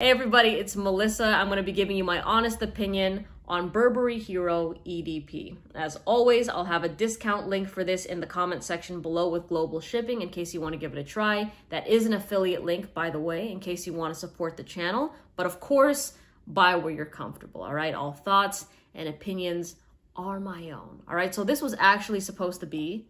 Hey everybody, it's Melissa. I'm going to be giving you my honest opinion on Burberry Hero EDP. As always, I'll have a discount link for this in the comment section below with global shipping in case you want to give it a try. That is an affiliate link, by the way, in case you want to support the channel. But of course, buy where you're comfortable, all right? All thoughts and opinions are my own, all right? So this was actually supposed to be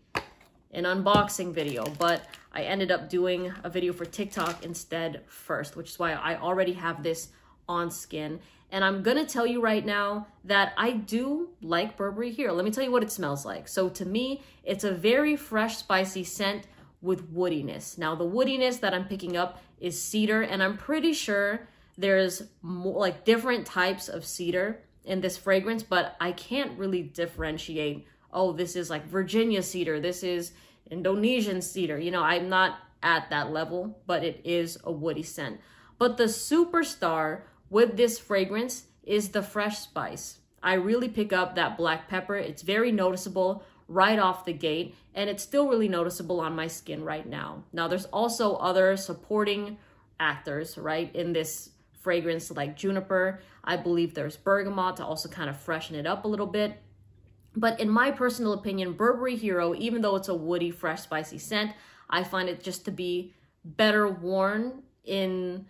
an unboxing video, but I ended up doing a video for TikTok instead first, which is why I already have this on skin. And I'm gonna tell you right now that I do like Burberry Hero. Let me tell you what it smells like. So to me, it's a very fresh, spicy scent with woodiness. Now the woodiness that I'm picking up is cedar, and I'm pretty sure there's more, like different types of cedar in this fragrance, but I can't really differentiate oh, this is like Virginia cedar, this is Indonesian cedar. You know, I'm not at that level, but it is a woody scent. But the superstar with this fragrance is the fresh spice. I really pick up that black pepper. It's very noticeable right off the gate, and it's still really noticeable on my skin right now. Now, there's also other supporting actors, right, in this fragrance like juniper. I believe there's bergamot to also kind of freshen it up a little bit. But in my personal opinion, Burberry Hero, even though it's a woody, fresh, spicy scent, I find it just to be better worn in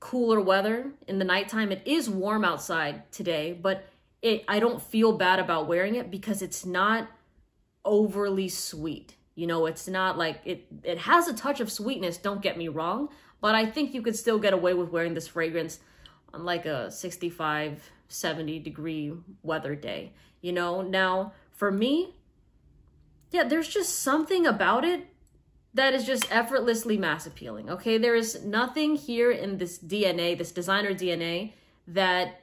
cooler weather in the nighttime. It is warm outside today, but it I don't feel bad about wearing it because it's not overly sweet. You know, it's not like it it has a touch of sweetness, don't get me wrong, but I think you could still get away with wearing this fragrance on like a 65 70 degree weather day you know? Now for me yeah there's just something about it that is just effortlessly mass appealing okay? There is nothing here in this dna this designer dna that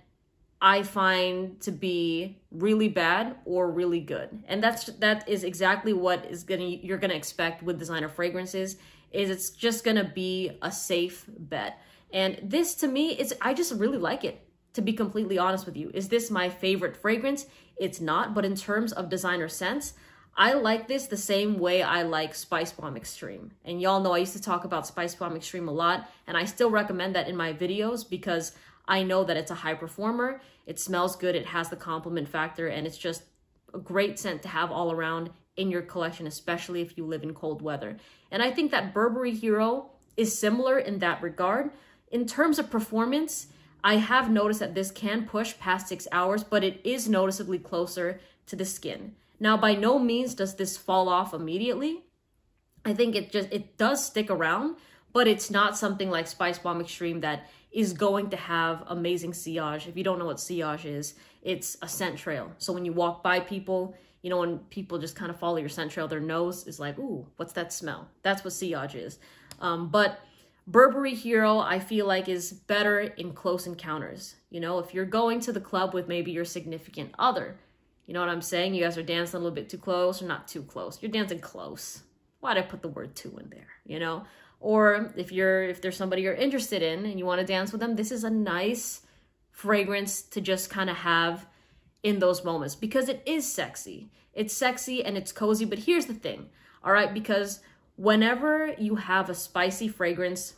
i find to be really bad or really good. And that's that is exactly what is gonna you're gonna expect with designer fragrances is it's just gonna be a safe bet and this to me is i just really like it to be completely honest with you. Is this my favorite fragrance? It's not, but in terms of designer sense, I like this the same way I like Spice Bomb Extreme. And y'all know I used to talk about Spice Bomb Extreme a lot, and I still recommend that in my videos because I know that it's a high performer, it smells good, it has the compliment factor, and it's just a great scent to have all around in your collection, especially if you live in cold weather. And I think that Burberry Hero is similar in that regard. In terms of performance, I have noticed that this can push past six hours, but it is noticeably closer to the skin. Now, by no means does this fall off immediately. I think it just, it does stick around, but it's not something like Spice Bomb Extreme that is going to have amazing sillage. If you don't know what sillage is, it's a scent trail. So when you walk by people, you know, when people just kind of follow your scent trail, their nose is like, ooh, what's that smell? That's what sillage is. Um, but Burberry Hero, I feel like, is better in close encounters. You know, if you're going to the club with maybe your significant other, you know what I'm saying? You guys are dancing a little bit too close or not too close. You're dancing close. Why'd I put the word too in there? You know? Or if you're if there's somebody you're interested in and you want to dance with them, this is a nice fragrance to just kind of have in those moments because it is sexy. It's sexy and it's cozy, but here's the thing. All right, because whenever you have a spicy fragrance,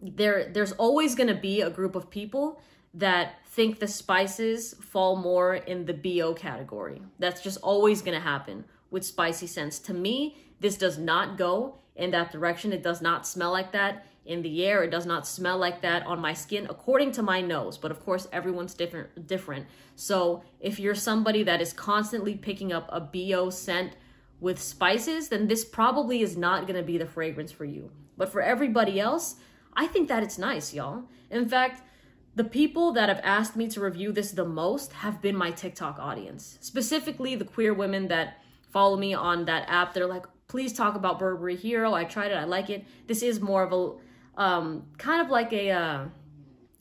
there there's always going to be a group of people that think the spices fall more in the BO category. That's just always going to happen with spicy scents. To me, this does not go in that direction. It does not smell like that in the air. It does not smell like that on my skin according to my nose. But of course, everyone's different different. So, if you're somebody that is constantly picking up a BO scent with spices, then this probably is not to be the fragrance for you. But for everybody else, I think that it's nice, y'all. In fact, the people that have asked me to review this the most have been my TikTok audience. Specifically, the queer women that follow me on that app. They're like, please talk about Burberry Hero. I tried it. I like it. This is more of a, um, kind of like a, uh,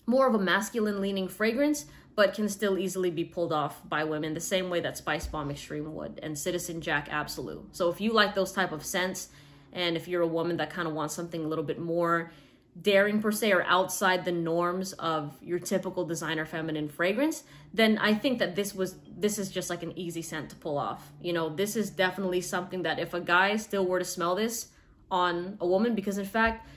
more of a masculine leaning fragrance, but can still easily be pulled off by women the same way that Spice Bomb Extreme would and Citizen Jack Absolute. So if you like those type of scents and if you're a woman that kind of wants something a little bit more daring per se or outside the norms of your typical designer feminine fragrance, then I think that this was this is just like an easy scent to pull off. You know, this is definitely something that if a guy still were to smell this on a woman because in fact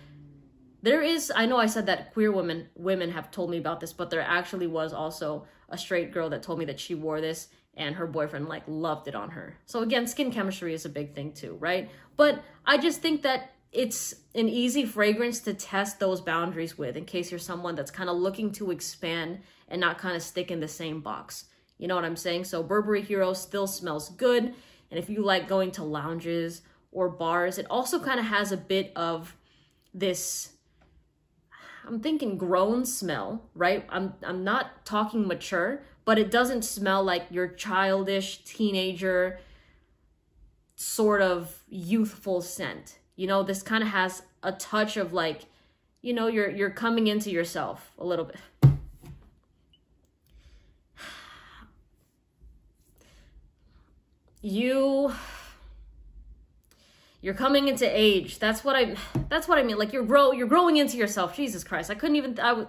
there is I know I said that queer women women have told me about this, but there actually was also a straight girl that told me that she wore this and her boyfriend like loved it on her. So again, skin chemistry is a big thing too, right? But I just think that it's an easy fragrance to test those boundaries with in case you're someone that's kind of looking to expand and not kind of stick in the same box. You know what I'm saying? So Burberry Hero still smells good. And if you like going to lounges or bars, it also kind of has a bit of this I'm thinking grown smell, right? I'm I'm not talking mature, but it doesn't smell like your childish teenager sort of youthful scent. You know, this kind of has a touch of like, you know, you're you're coming into yourself a little bit. You you're coming into age. That's what I that's what I mean. Like you're grow you're growing into yourself. Jesus Christ. I couldn't even I would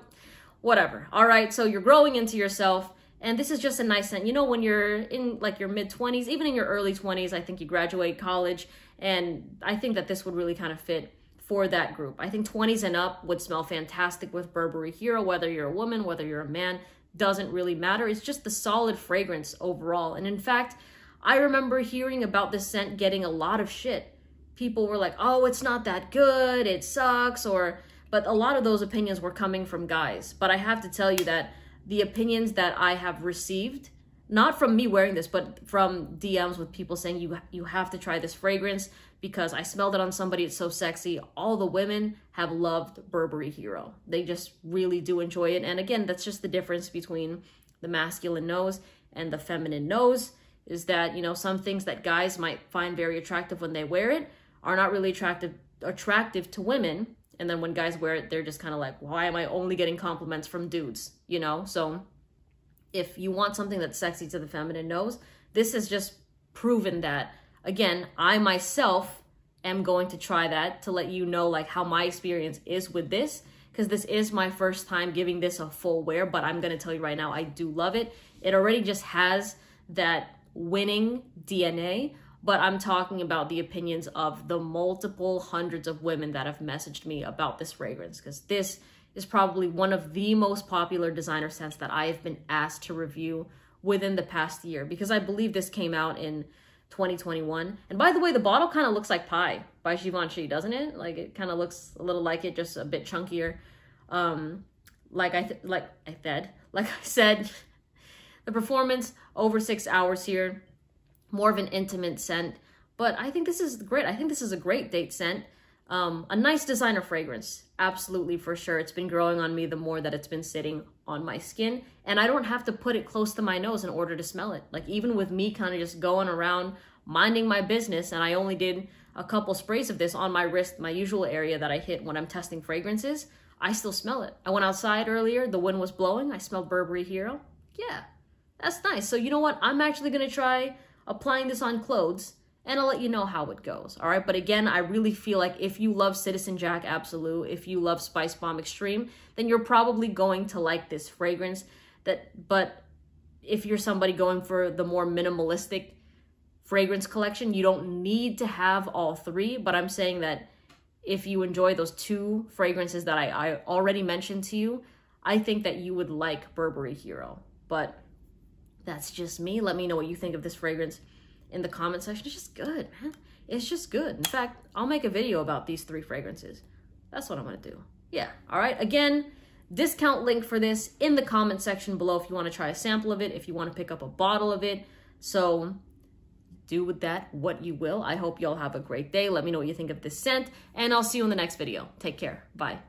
whatever. All right. So you're growing into yourself and this is just a nice scent. You know when you're in like your mid 20s, even in your early 20s, I think you graduate college and I think that this would really kind of fit for that group. I think 20s and up would smell fantastic with Burberry Hero whether you're a woman, whether you're a man, doesn't really matter. It's just the solid fragrance overall. And in fact, I remember hearing about this scent getting a lot of shit people were like, oh, it's not that good, it sucks, or, but a lot of those opinions were coming from guys. But I have to tell you that the opinions that I have received, not from me wearing this, but from DMs with people saying you you have to try this fragrance because I smelled it on somebody, it's so sexy. All the women have loved Burberry Hero. They just really do enjoy it. And again, that's just the difference between the masculine nose and the feminine nose is that, you know, some things that guys might find very attractive when they wear it are not really attractive attractive to women. And then when guys wear it they're just kind of like why am i only getting compliments from dudes? You know? So if you want something that's sexy to the feminine nose this has just proven that again i myself am going to try that to let you know like how my experience is with this because this is my first time giving this a full wear but i'm going to tell you right now i do love it. It already just has that winning dna but I'm talking about the opinions of the multiple hundreds of women that have messaged me about this fragrance because this is probably one of the most popular designer scents that I have been asked to review within the past year because I believe this came out in 2021. And by the way, the bottle kind of looks like Pi by Givenchy, doesn't it? Like it kind of looks a little like it, just a bit chunkier. Um, like I like I said, like I said, the performance over six hours here more of an intimate scent. But I think this is great. I think this is a great date scent. Um, a nice designer fragrance, absolutely for sure. It's been growing on me the more that it's been sitting on my skin. And I don't have to put it close to my nose in order to smell it. Like even with me kind of just going around minding my business and I only did a couple sprays of this on my wrist, my usual area that I hit when I'm testing fragrances, I still smell it. I went outside earlier, the wind was blowing, I smelled Burberry Hero. Yeah, that's nice. So you know what? I'm actually gonna try applying this on clothes and I'll let you know how it goes. All right. But again, I really feel like if you love Citizen Jack Absolute, if you love Spice Bomb Extreme, then you're probably going to like this fragrance. That, but if you're somebody going for the more minimalistic fragrance collection, you don't need to have all three. But I'm saying that if you enjoy those two fragrances that I, I already mentioned to you, I think that you would like Burberry Hero. But that's just me. Let me know what you think of this fragrance in the comment section. It's just good, man. It's just good. In fact, I'll make a video about these three fragrances. That's what I'm going to do. Yeah. All right. Again, discount link for this in the comment section below if you want to try a sample of it, if you want to pick up a bottle of it. So do with that what you will. I hope y'all have a great day. Let me know what you think of this scent, and I'll see you in the next video. Take care. Bye.